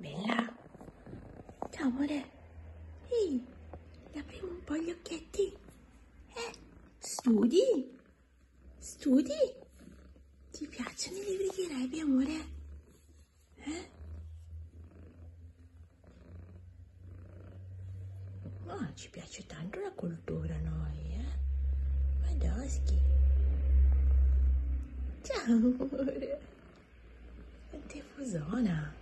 Bella. Ciao amore. Ehi, apriamo un po' gli occhietti. Eh, studi? Studi? Ti piacciono i libri di Rebi, amore? Eh? Oh, ci piace tanto la cultura a noi, eh? Madoschi. Ciao amore. Quanto è fusona.